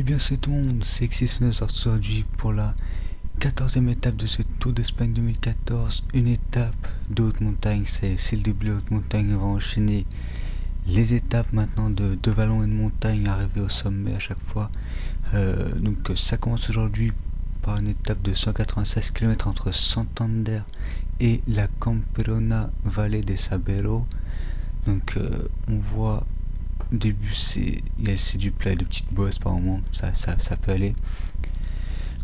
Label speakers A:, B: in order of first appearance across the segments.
A: Eh bien c'est tout le monde, c'est sort aujourd'hui pour la 14e étape de ce Tour d'Espagne 2014. Une étape de haute montagne, c'est le début de haute montagne, on va enchaîner les étapes maintenant de, de vallons et de montagne, arriver au sommet à chaque fois. Euh, donc ça commence aujourd'hui par une étape de 196 km entre Santander et la Camperona Valle de Sabero. Donc euh, on voit début, c'est du plat de petites bosses par moment, ça, ça, ça peut aller.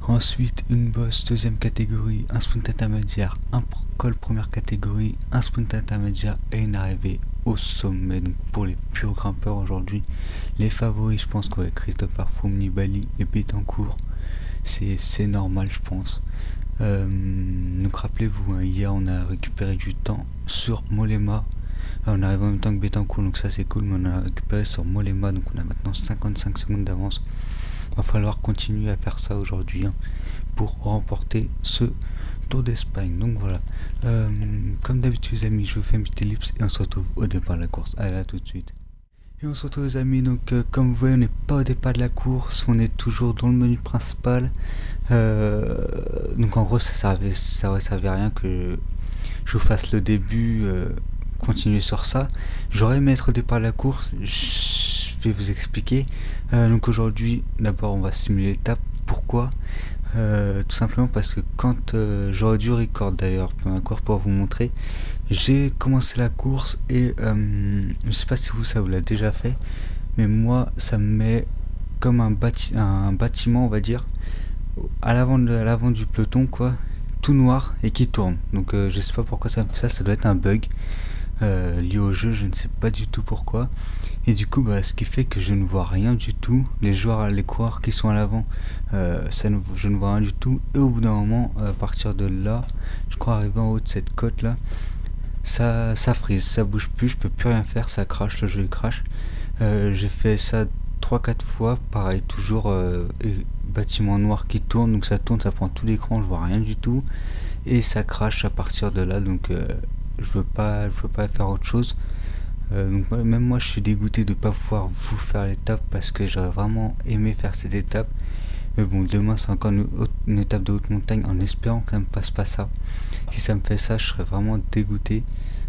A: Ensuite, une bosse deuxième catégorie, un sprint intermédiaire, un col première catégorie, un sprint intermédiaire et une arrivée au sommet. Donc pour les purs grimpeurs aujourd'hui, les favoris, je pense qu'avec Christopher Froome, Nibali et Betancourt, c'est normal, je pense. Euh, donc rappelez-vous, hein, hier on a récupéré du temps sur Molema on arrive en même temps que Betancourt, donc ça c'est cool, mais on a récupéré sur Molema, donc on a maintenant 55 secondes d'avance. Va falloir continuer à faire ça aujourd'hui hein, pour remporter ce Tour d'Espagne. Donc voilà, euh, comme d'habitude les amis, je vous fais une petite ellipse et on se retrouve au départ de la course. Allez, à tout de suite. Et on se retrouve les amis, donc euh, comme vous voyez on n'est pas au départ de la course, on est toujours dans le menu principal. Euh, donc en gros ça servait, ça à rien que je vous fasse le début continuer sur ça. J'aurais aimé être au départ de la course, je vais vous expliquer. Euh, donc aujourd'hui, d'abord on va simuler l'étape. Pourquoi? Euh, Tout simplement parce que quand euh, j'aurais dû record d'ailleurs pendant la pour vous montrer, j'ai commencé la course et je sais pas si vous ça vous l'a déjà fait, mais moi ça me met comme un, un bâtiment on va dire à l'avant à l'avant du peloton quoi tout noir et qui tourne donc je sais pas pourquoi ça me fait ça ça doit être un bug euh, lié au jeu, je ne sais pas du tout pourquoi. Et du coup, bah, ce qui fait que je ne vois rien du tout. Les joueurs, les coureurs qui sont à l'avant, euh, je ne vois rien du tout. Et au bout d'un moment, à partir de là, je crois arriver en haut de cette côte là, ça, ça frise, ça bouge plus, je peux plus rien faire, ça crache, le jeu crache. Euh, J'ai fait ça 3-4 fois, pareil, toujours bâtiment noir qui tourne, donc ça tourne, ça prend tout l'écran, je vois rien du tout. Et ça crache à partir de là, donc je veux pas je veux pas faire autre chose. Euh, donc même moi je suis dégoûté de pas pouvoir vous faire l'étape parce que j'aurais vraiment aimé faire cette étape. Mais bon demain c'est encore une, étape de haute montagne en espérant que ça me passe pas ça. Si ça me fait ça je serais vraiment dégoûté.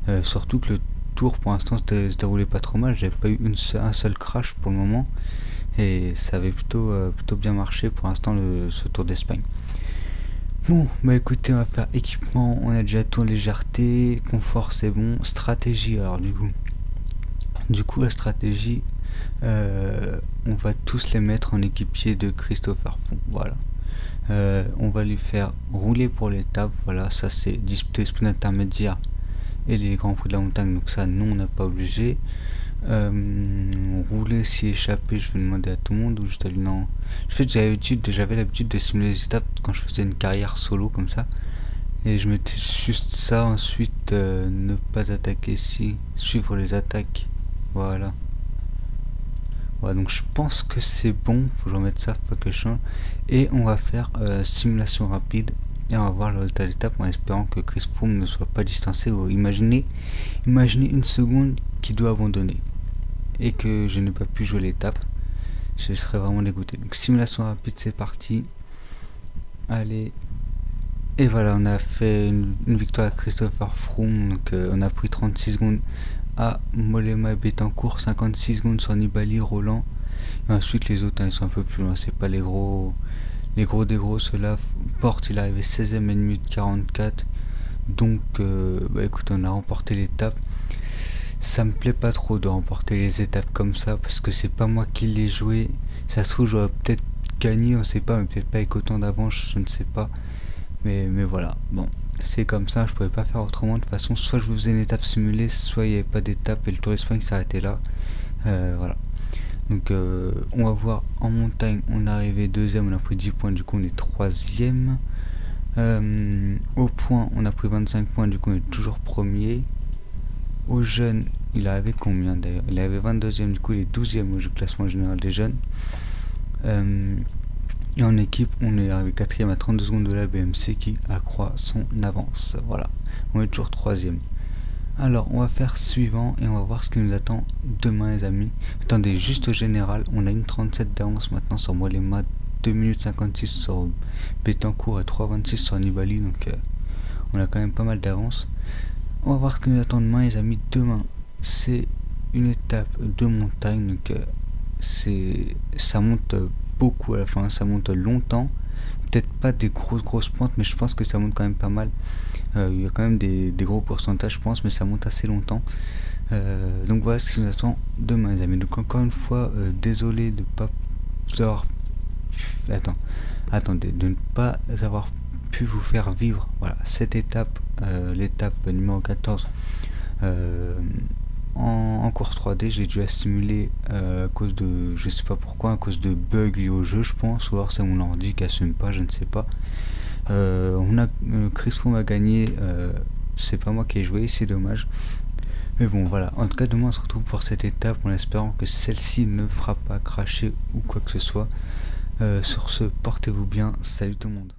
A: Euh, surtout que le tour pour l'instant se déroulait pas trop mal. J'avais pas eu un seul crash pour le moment. Et ça avait plutôt euh, plutôt bien marché pour l'instant ce tour d'Espagne Bon, bah écoutez, on va faire équipement, on a déjà tout légèreté, confort c'est bon, stratégie alors du coup. Du coup la stratégie, euh, on va tous les mettre en équipier de Christopher Font, voilà. Euh, on va lui faire rouler pour l'étape, voilà, ça c'est disputer sprint intermédiaire et les grands prix de la montagne, donc ça non on n'a pas obligé. Euh, rouler si échapper, je vais demander à tout le monde ou juste à lui non. En fait, j'avais l'habitude, j'avais l'habitude de simuler les étapes quand je faisais une carrière solo comme ça. Et je mettais juste ça, ensuite euh, ne pas attaquer si, suivre les attaques. Voilà. Voilà, donc je pense que c'est bon, faut que je ça, que je. Et on va faire euh, simulation rapide et on va voir le résultat d'étape en espérant que Chris Froome ne soit pas distancé. imaginez, imaginez une seconde qui doit abandonner et que je n'ai pas pu jouer l'étape. Je serais vraiment dégoûté. Donc simulation rapide, c'est parti. Allez. Et voilà, on a fait une, victoire à Christopher Froome. Donc euh, on a pris 36 secondes à Molema et Betancourt, 56 secondes sur Nibali, Roland. Et ensuite les autres, hein, ils sont un peu plus loin. C'est pas les gros les gros des gros, cela porte, il arrivé 16ème et demi de 44. Donc, euh, bah écoute, on a remporté l'étape. Ça me plaît pas trop de remporter les étapes comme ça parce que c'est pas moi qui l'ai joué. Ça se trouve, j'aurais peut-être gagné, on sait pas, mais peut-être pas avec autant d'avance, je ne sais pas. Mais, mais voilà, bon, c'est comme ça, je pouvais pas faire autrement. De toute façon, soit je vous faisais une étape simulée, soit il n'y avait pas d'étape et le Tour d'Espagne s'arrêtait là. Euh, voilà. Donc euh, on va voir en montagne, on est arrivé deuxième, on a pris 10 points, du coup on est troisième. Euh, au point, on a pris 25 points, du coup on est toujours premier. Au jeune, il avait combien d'ailleurs? Il avait 22e, du coup il est 12e au classement général des jeunes. Euh, et en équipe, on est arrivé 4 à 32 secondes de la BMC qui accroît son avance. Voilà, on est toujours troisième. Alors, on va faire suivant et on va voir ce qui nous attend demain, les amis. Attendez, juste au général, on a une 37 d'avance maintenant sur Molema, 2 minutes 56 sur Betancourt et 3,26 sur Nibali, donc euh, on a quand même pas mal d'avance. On va voir ce qui nous attend demain, les amis. Demain, c'est une étape de montagne, donc euh, c'est ça monte beaucoup à la fin, ça monte longtemps. Peut-être pas des grosses grosses pentes, mais je pense que ça monte quand même pas mal. Euh, il y a quand même des, gros pourcentages, je pense, mais ça monte assez longtemps. Euh, donc voilà ce qui nous attend demain, les amis. Donc encore une fois, euh, désolé de ne pas avoir... Attends, attendez, de ne pas avoir pu vous faire vivre voilà, cette étape, l'étape numéro 14 en, course 3D, j'ai dû assimiler à cause de, je sais pas pourquoi, à cause de bugs liés au jeu, je pense, ou alors c'est mon ordi qui assume pas, je ne sais pas. Euh, on a, euh, Chris Froome a gagné, euh, c'est pas moi qui ai joué, c'est dommage. Mais bon, voilà. En tout cas, demain, on se retrouve pour cette étape en espérant que celle-ci ne fera pas cracher ou quoi que ce soit. sur ce, portez-vous bien. Salut tout le monde.